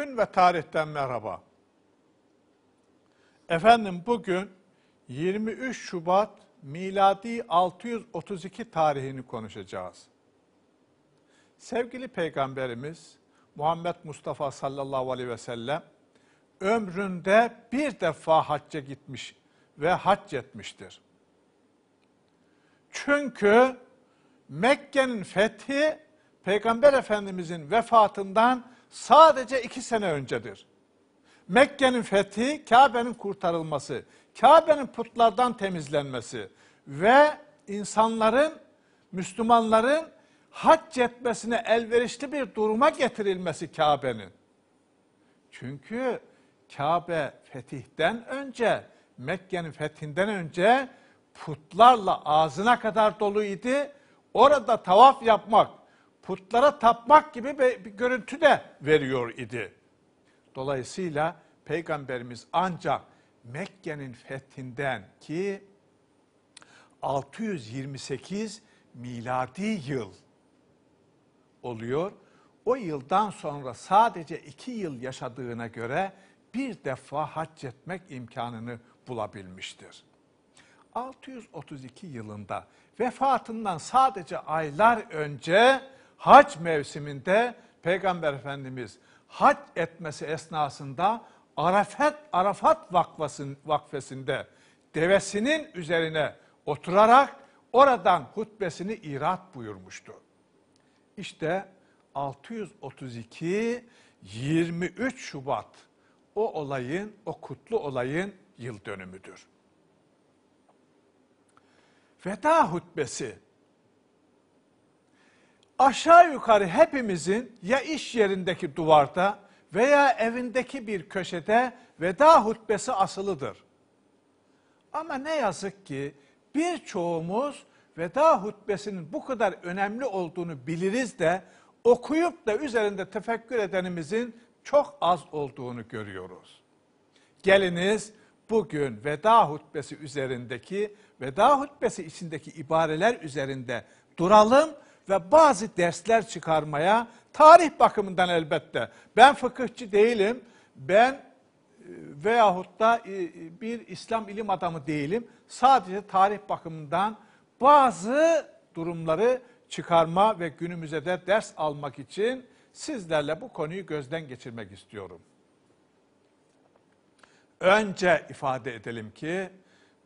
Gün ve tarihten merhaba. Efendim bugün 23 Şubat miladi 632 tarihini konuşacağız. Sevgili Peygamberimiz Muhammed Mustafa sallallahu aleyhi ve sellem ömründe bir defa hacca gitmiş ve hac etmiştir. Çünkü Mekke'nin fethi Peygamber Efendimizin vefatından sadece iki sene öncedir. Mekke'nin fethi, Kabe'nin kurtarılması, Kabe'nin putlardan temizlenmesi ve insanların, Müslümanların hac etmesine elverişli bir duruma getirilmesi Kabe'nin. Çünkü Kabe fetihten önce, Mekke'nin fethinden önce putlarla ağzına kadar doluydu. Orada tavaf yapmak, putlara tapmak gibi bir, görüntü de veriyor idi. Dolayısıyla Peygamberimiz ancak Mekke'nin fethinden ki 628 miladi yıl oluyor. O yıldan sonra sadece iki yıl yaşadığına göre bir defa hac etmek imkanını bulabilmiştir. 632 yılında vefatından sadece aylar önce hac mevsiminde Peygamber Efendimiz hac etmesi esnasında Arafat, Arafat vakfasın, vakfesinde devesinin üzerine oturarak oradan hutbesini irat buyurmuştu. İşte 632 23 Şubat o olayın, o kutlu olayın yıl dönümüdür. Veda hutbesi aşağı yukarı hepimizin ya iş yerindeki duvarda veya evindeki bir köşede veda hutbesi asılıdır. Ama ne yazık ki birçoğumuz veda hutbesinin bu kadar önemli olduğunu biliriz de okuyup da üzerinde tefekkür edenimizin çok az olduğunu görüyoruz. Geliniz bugün veda hutbesi üzerindeki, veda hutbesi içindeki ibareler üzerinde duralım ve bazı dersler çıkarmaya tarih bakımından elbette. Ben fıkıhçı değilim. Ben e, veyahut da e, bir İslam ilim adamı değilim. Sadece tarih bakımından bazı durumları çıkarma ve günümüze de ders almak için sizlerle bu konuyu gözden geçirmek istiyorum. Önce ifade edelim ki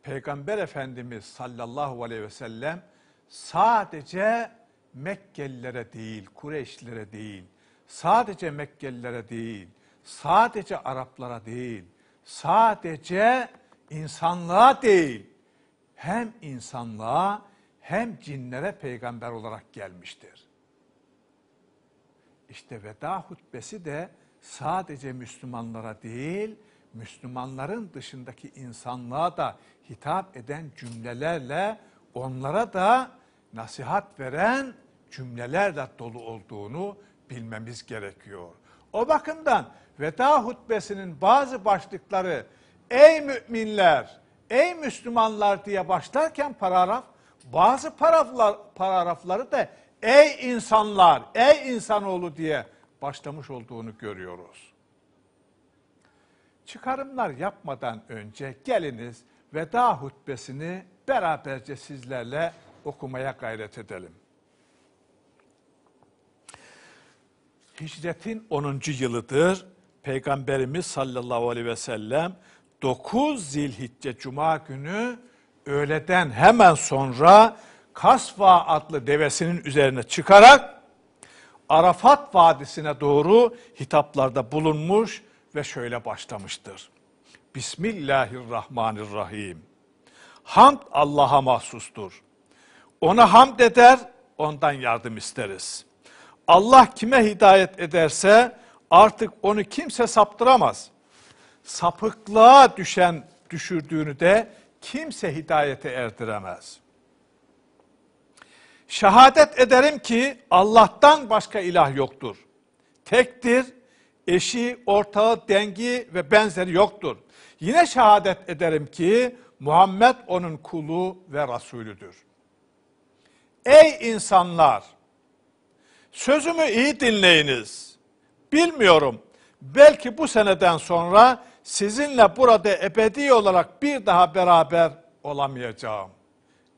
Peygamber Efendimiz sallallahu aleyhi ve sellem sadece Mekkelilere değil, Kureyşlilere değil, sadece Mekkelilere değil, sadece Araplara değil, sadece insanlığa değil, hem insanlığa hem cinlere peygamber olarak gelmiştir. İşte veda hutbesi de sadece Müslümanlara değil, Müslümanların dışındaki insanlığa da hitap eden cümlelerle onlara da nasihat veren cümlelerle dolu olduğunu bilmemiz gerekiyor. O bakımdan veda hutbesinin bazı başlıkları ey müminler, ey Müslümanlar diye başlarken paragraf, bazı paragraflar, paragrafları da ey insanlar, ey insanoğlu diye başlamış olduğunu görüyoruz. Çıkarımlar yapmadan önce geliniz veda hutbesini beraberce sizlerle okumaya gayret edelim. Hicretin 10. yılıdır. Peygamberimiz sallallahu aleyhi ve sellem 9 Zilhicce Cuma günü öğleden hemen sonra Kasva adlı devesinin üzerine çıkarak Arafat Vadisi'ne doğru hitaplarda bulunmuş ve şöyle başlamıştır. Bismillahirrahmanirrahim. Hamd Allah'a mahsustur. Ona hamd eder, ondan yardım isteriz. Allah kime hidayet ederse artık onu kimse saptıramaz. Sapıklığa düşen düşürdüğünü de kimse hidayete erdiremez. Şehadet ederim ki Allah'tan başka ilah yoktur. Tektir, eşi, ortağı, dengi ve benzeri yoktur. Yine şehadet ederim ki Muhammed onun kulu ve Resulüdür. Ey insanlar! Sözümü iyi dinleyiniz. Bilmiyorum belki bu seneden sonra sizinle burada ebedi olarak bir daha beraber olamayacağım.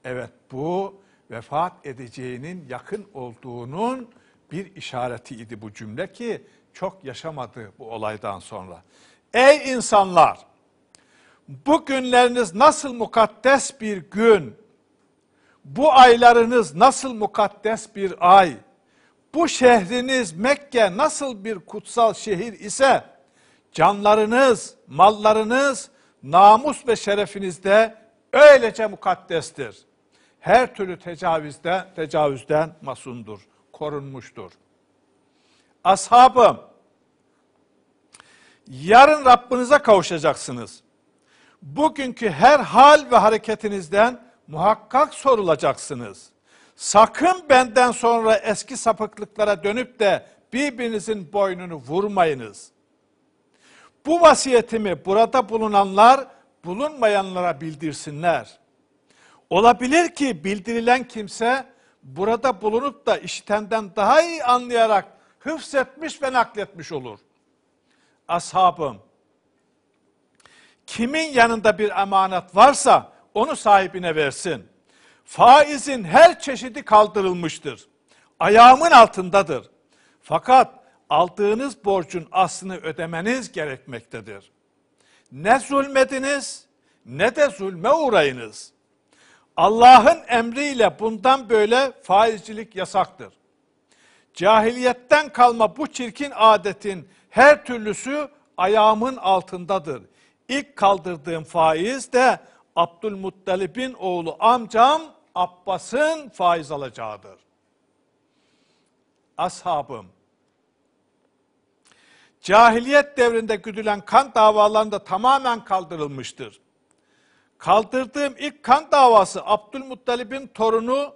Evet bu vefat edeceğinin yakın olduğunun bir işaretiydi bu cümle ki çok yaşamadı bu olaydan sonra. Ey insanlar! Bu günleriniz nasıl mukaddes bir gün, bu aylarınız nasıl mukaddes bir ay, bu şehriniz Mekke nasıl bir kutsal şehir ise, canlarınız, mallarınız, namus ve şerefiniz de öylece mukaddestir. Her türlü tecavüzde, tecavüzden masundur, korunmuştur. Ashabım, yarın Rabbinize kavuşacaksınız. Bugünkü her hal ve hareketinizden muhakkak sorulacaksınız. Sakın benden sonra eski sapıklıklara dönüp de birbirinizin boynunu vurmayınız. Bu vasiyetimi burada bulunanlar bulunmayanlara bildirsinler. Olabilir ki bildirilen kimse burada bulunup da işitenden daha iyi anlayarak hıfzetmiş ve nakletmiş olur. Ashabım, kimin yanında bir emanet varsa onu sahibine versin. Faizin her çeşidi kaldırılmıştır. Ayağımın altındadır. Fakat aldığınız borcun aslını ödemeniz gerekmektedir. Ne zulmediniz ne de zulme uğrayınız. Allah'ın emriyle bundan böyle faizcilik yasaktır. Cahiliyetten kalma bu çirkin adetin her türlüsü ayağımın altındadır. İlk kaldırdığım faiz de Abdülmuttalib'in oğlu amcam Abbas'ın faiz alacağıdır. Ashabım, cahiliyet devrinde güdülen kan davalarında tamamen kaldırılmıştır. Kaldırdığım ilk kan davası Abdülmuttalib'in torunu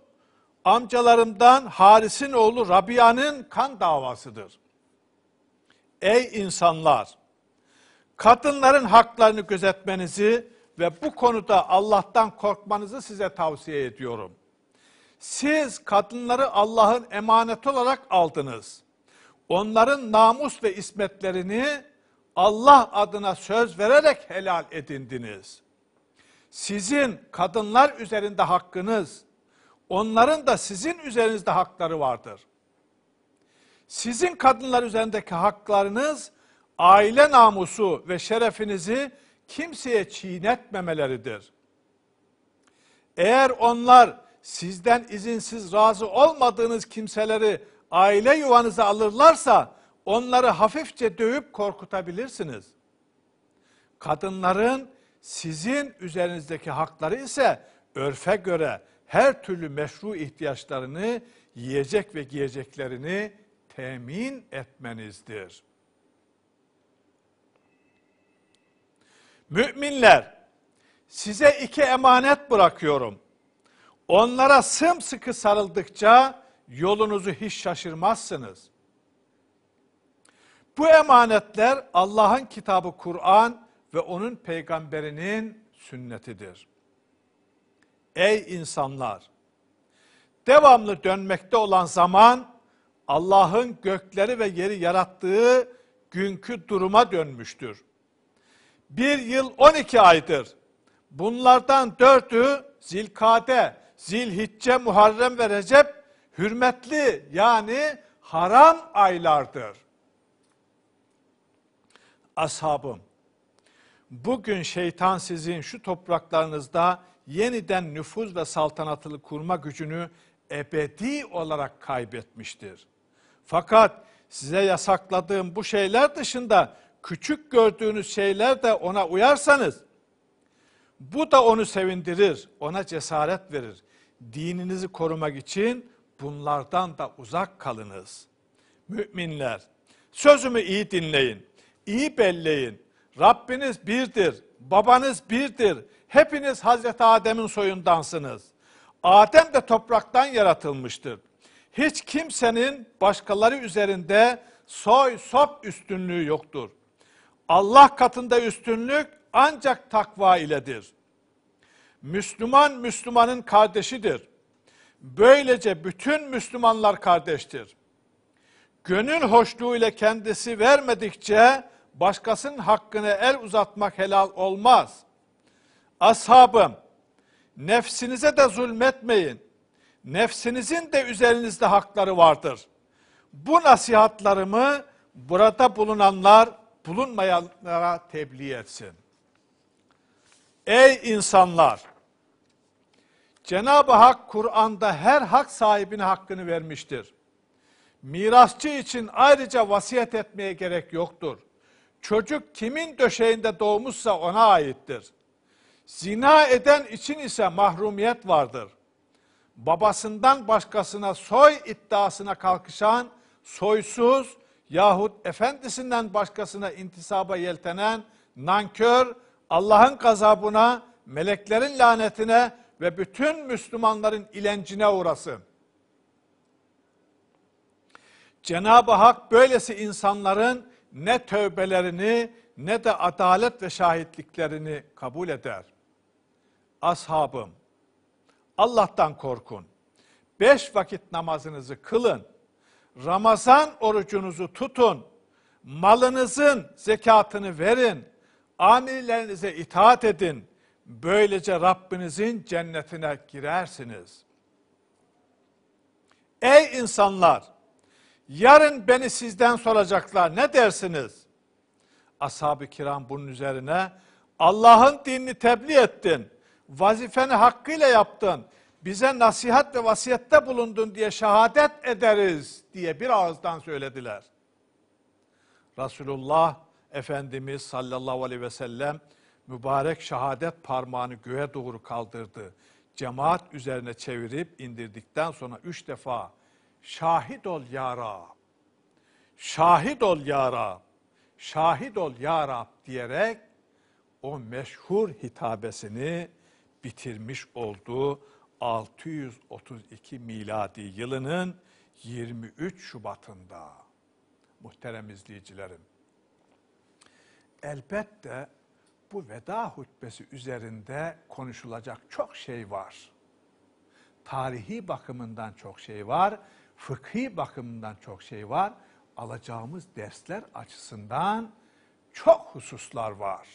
amcalarımdan Haris'in oğlu Rabia'nın kan davasıdır. Ey insanlar! Kadınların haklarını gözetmenizi ve bu konuda Allah'tan korkmanızı size tavsiye ediyorum. Siz kadınları Allah'ın emaneti olarak aldınız. Onların namus ve ismetlerini Allah adına söz vererek helal edindiniz. Sizin kadınlar üzerinde hakkınız, onların da sizin üzerinizde hakları vardır. Sizin kadınlar üzerindeki haklarınız aile namusu ve şerefinizi kimseye çiğnetmemeleridir. Eğer onlar sizden izinsiz razı olmadığınız kimseleri aile yuvanıza alırlarsa onları hafifçe dövüp korkutabilirsiniz. Kadınların sizin üzerinizdeki hakları ise örfe göre her türlü meşru ihtiyaçlarını, yiyecek ve giyeceklerini temin etmenizdir. Müminler, size iki emanet bırakıyorum. Onlara sımsıkı sarıldıkça yolunuzu hiç şaşırmazsınız. Bu emanetler Allah'ın kitabı Kur'an ve onun peygamberinin sünnetidir. Ey insanlar! Devamlı dönmekte olan zaman Allah'ın gökleri ve yeri yarattığı günkü duruma dönmüştür. Bir yıl 12 aydır. Bunlardan dördü Zilkade, Zilhicce, Muharrem ve Recep hürmetli yani haram aylardır. Ashabım, bugün şeytan sizin şu topraklarınızda yeniden nüfuz ve saltanatını kurma gücünü ebedi olarak kaybetmiştir. Fakat size yasakladığım bu şeyler dışında küçük gördüğünüz şeyler de ona uyarsanız, bu da onu sevindirir, ona cesaret verir. Dininizi korumak için bunlardan da uzak kalınız. Müminler, sözümü iyi dinleyin, iyi belleyin. Rabbiniz birdir, babanız birdir. Hepiniz Hazreti Adem'in soyundansınız. Adem de topraktan yaratılmıştır. Hiç kimsenin başkaları üzerinde soy sop üstünlüğü yoktur. Allah katında üstünlük ancak takva iledir. Müslüman Müslümanın kardeşidir. Böylece bütün Müslümanlar kardeştir. Gönül hoşluğu ile kendisi vermedikçe başkasının hakkını el uzatmak helal olmaz. Ashabım, nefsinize de zulmetmeyin. Nefsinizin de üzerinizde hakları vardır. Bu nasihatlarımı burada bulunanlar bulunmayanlara tebliğ etsin. Ey insanlar! Cenab-ı Hak Kur'an'da her hak sahibine hakkını vermiştir. Mirasçı için ayrıca vasiyet etmeye gerek yoktur. Çocuk kimin döşeğinde doğmuşsa ona aittir. Zina eden için ise mahrumiyet vardır. Babasından başkasına soy iddiasına kalkışan, soysuz yahut efendisinden başkasına intisaba yeltenen, nankör, Allah'ın gazabına, meleklerin lanetine ve bütün Müslümanların ilencine uğrasın. Cenab-ı Hak böylesi insanların ne tövbelerini ne de adalet ve şahitliklerini kabul eder. Ashabım, Allah'tan korkun. Beş vakit namazınızı kılın. Ramazan orucunuzu tutun. Malınızın zekatını verin. Amirlerinize itaat edin. Böylece Rabbinizin cennetine girersiniz. Ey insanlar! Yarın beni sizden soracaklar. Ne dersiniz? Ashab-ı kiram bunun üzerine Allah'ın dinini tebliğ ettin. Vazifeni hakkıyla yaptın. Bize nasihat ve vasiyette bulundun diye şehadet ederiz diye bir ağızdan söylediler. Resulullah Efendimiz sallallahu aleyhi ve sellem mübarek şehadet parmağını göğe doğru kaldırdı. Cemaat üzerine çevirip indirdikten sonra üç defa şahit ol ya Rab, şahit ol ya Rab, şahit ol ya Rab diyerek o meşhur hitabesini bitirmiş olduğu 632 miladi yılının 23 Şubat'ında. Muhterem izleyicilerim. Elbette bu veda hutbesi üzerinde konuşulacak çok şey var. Tarihi bakımından çok şey var, fıkhi bakımından çok şey var. Alacağımız dersler açısından çok hususlar var.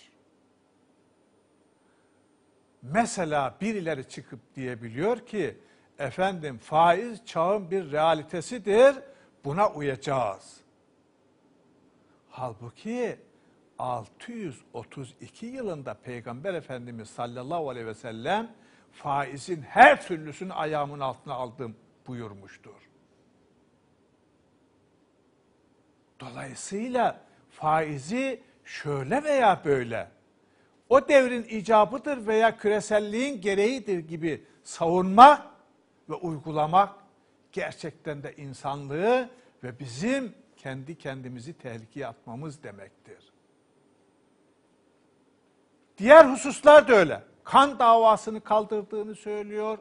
Mesela birileri çıkıp diyebiliyor ki, efendim faiz çağın bir realitesidir, buna uyacağız. Halbuki 632 yılında Peygamber Efendimiz sallallahu aleyhi ve sellem faizin her türlüsünü ayağımın altına aldım buyurmuştur. Dolayısıyla faizi şöyle veya böyle o devrin icabıdır veya küreselliğin gereğidir gibi savunmak ve uygulamak gerçekten de insanlığı ve bizim kendi kendimizi tehlikeye atmamız demektir. Diğer hususlar da öyle. Kan davasını kaldırdığını söylüyor.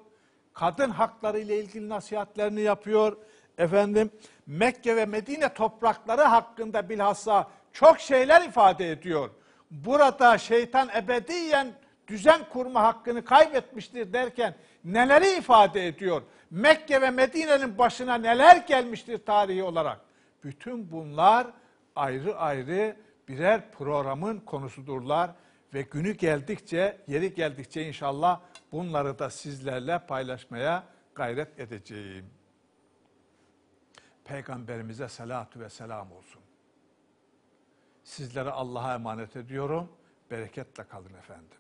Kadın hakları ile ilgili nasihatlerini yapıyor. Efendim Mekke ve Medine toprakları hakkında bilhassa çok şeyler ifade ediyor. Burada şeytan ebediyen düzen kurma hakkını kaybetmiştir derken neleri ifade ediyor? Mekke ve Medine'nin başına neler gelmiştir tarihi olarak? Bütün bunlar ayrı ayrı birer programın konusudurlar ve günü geldikçe, yeri geldikçe inşallah bunları da sizlerle paylaşmaya gayret edeceğim. Peygamberimize salatu ve selam olsun. Sizlere Allah'a emanet ediyorum. Bereketle kalın efendim.